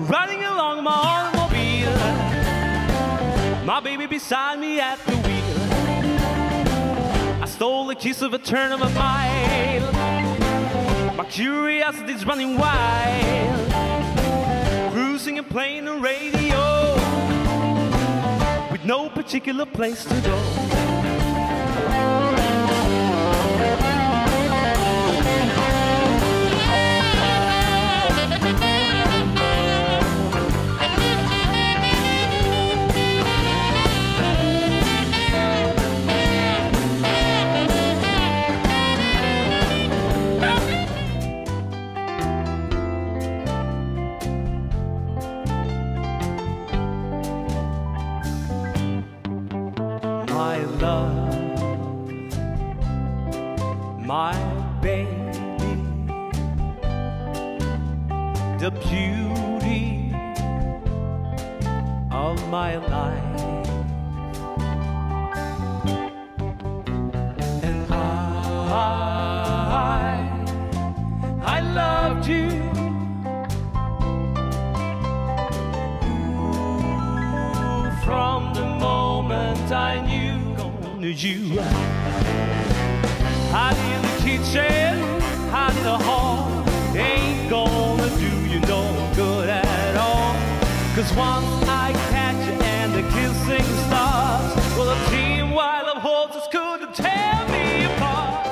riding along my automobile. My baby beside me at the wheel. I stole a kiss of a turn of a mile. My curiosity's running wild. Cruising and playing the radio with no particular place to go. My love, my baby, the beauty of my life. Gonna you? Hot in the kitchen, hot in the hall. Ain't gonna do you no good at all. Cause once I catch you and the kissing starts Well, a team wild of horses couldn't tear me apart.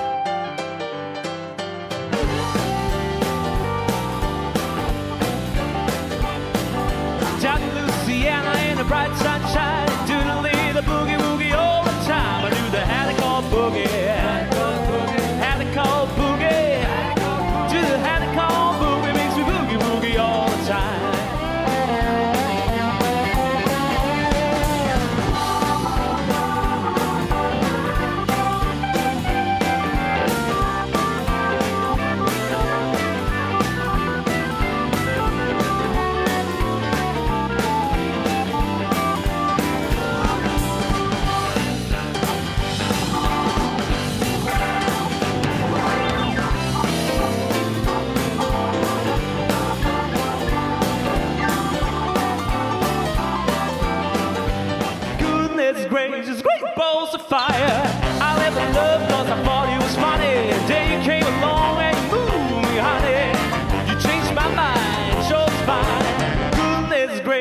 Down in Louisiana in the bright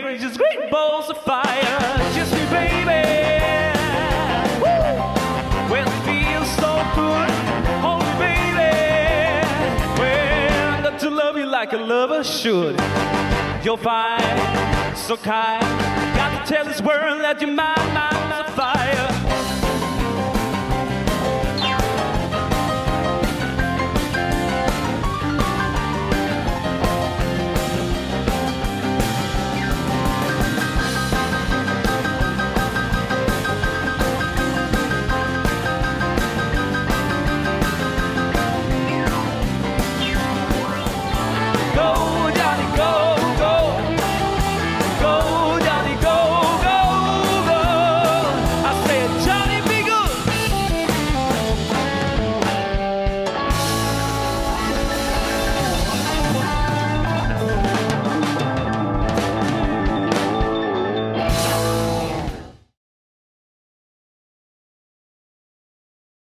Gracious, great balls of fire. Just me, baby. Woo! Well, it feels so good. Hold me, baby. Well, I got to love you like a lover should. You're fine, so kind. Got to tell this world that you're mine, mine, mine,